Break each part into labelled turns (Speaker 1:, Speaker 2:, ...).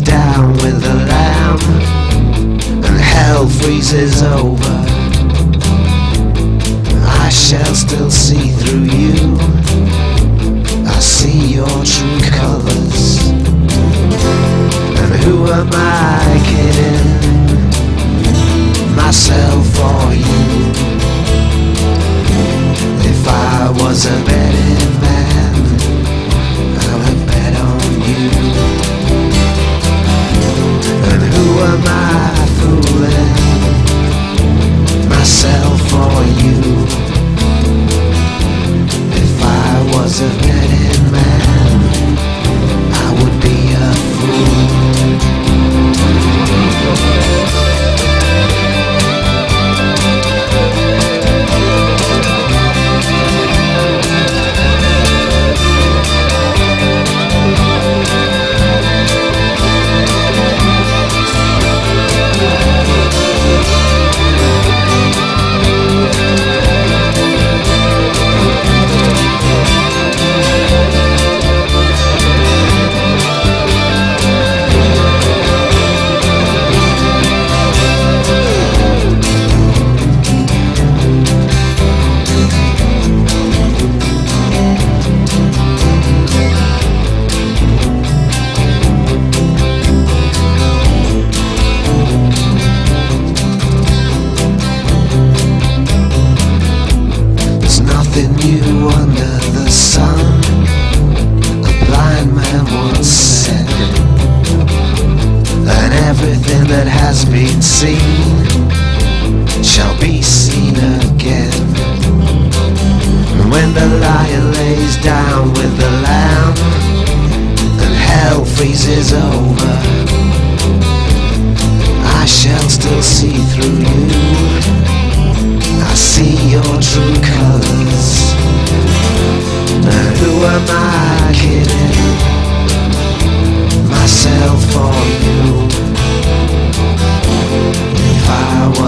Speaker 1: down with the lamb and hell freezes over, I shall still see through you. I see your true colors. And who am I kidding? Myself or you? If I was a man, everything that has been seen shall be seen again. And when the lion lays down with the lamb, and hell freezes over, I shall still see through you.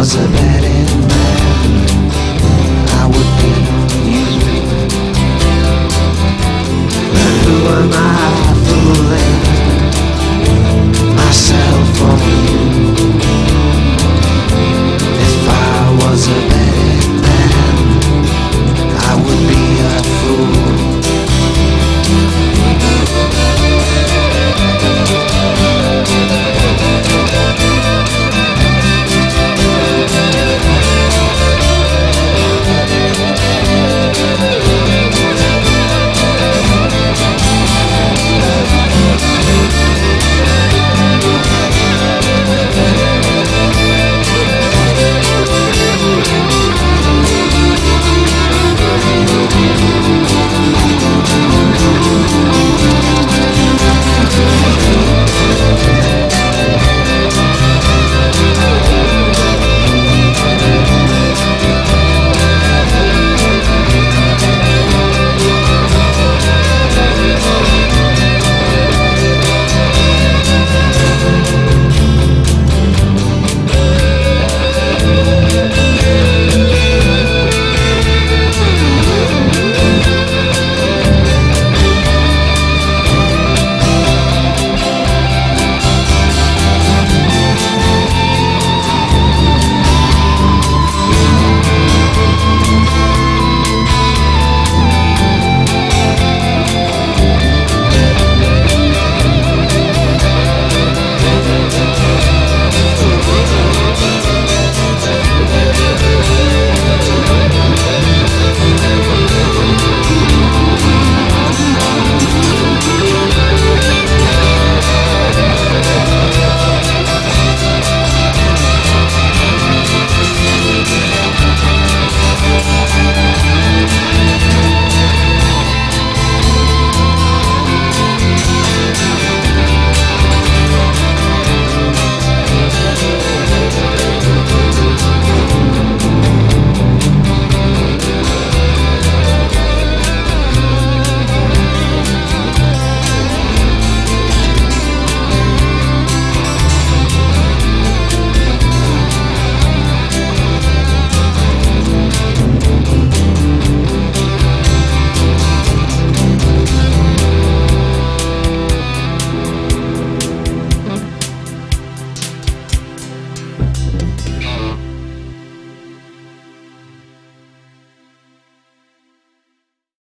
Speaker 1: was a bad?